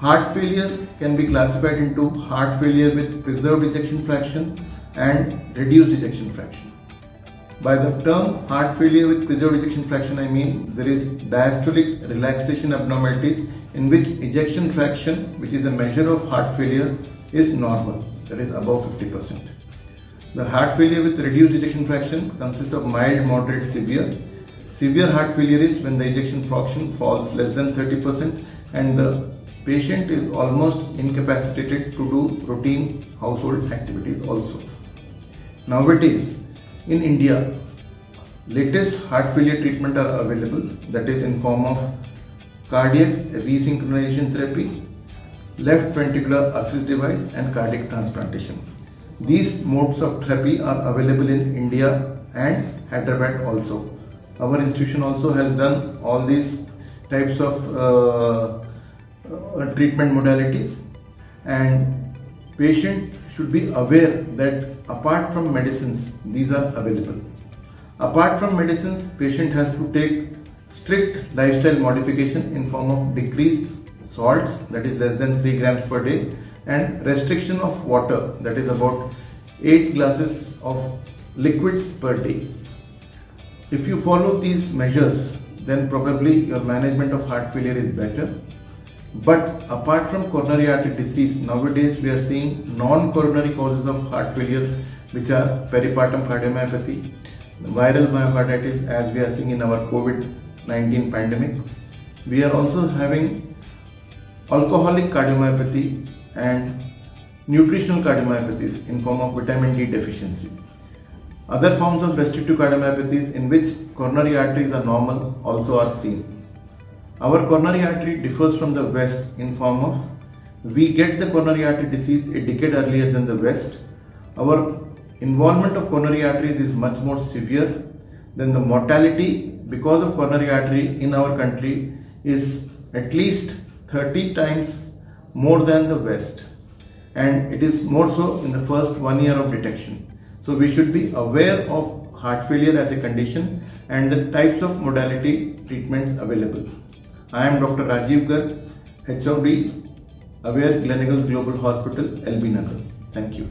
Heart failure can be classified into heart failure with preserved ejection fraction and reduced ejection fraction. By the term heart failure with preserved ejection fraction, I mean there is diastolic relaxation abnormalities in which ejection fraction, which is a measure of heart failure, is normal, that is above 50%. The heart failure with reduced ejection fraction consists of mild, moderate, severe. Severe heart failure is when the ejection fraction falls less than 30% and the patient is almost incapacitated to do routine household activities also. Nowadays, in India, latest heart failure treatment are available that is in form of cardiac resynchronization therapy, left ventricular assist device and cardiac transplantation. These modes of therapy are available in India and Hyderabad also. Our institution also has done all these types of uh, uh, treatment modalities. And patient should be aware that apart from medicines these are available. Apart from medicines patient has to take strict lifestyle modification in form of decreased salts that is less than 3 grams per day and restriction of water that is about 8 glasses of liquids per day. If you follow these measures then probably your management of heart failure is better but apart from coronary artery disease, nowadays we are seeing non-coronary causes of heart failure which are peripartum cardiomyopathy, viral myocarditis as we are seeing in our COVID-19 pandemic. We are also having alcoholic cardiomyopathy and nutritional cardiomyopathies in form of vitamin D deficiency. Other forms of restrictive cardiomyopathies in which coronary arteries are normal also are seen. Our coronary artery differs from the West in form of we get the coronary artery disease a decade earlier than the West. Our involvement of coronary arteries is much more severe than the mortality because of coronary artery in our country is at least 30 times more than the West and it is more so in the first one year of detection. So we should be aware of heart failure as a condition and the types of modality treatments available. I am Dr. Rajeev Garg, HOD, Aware Gleneagles Global Hospital, LB Nagar. Thank you.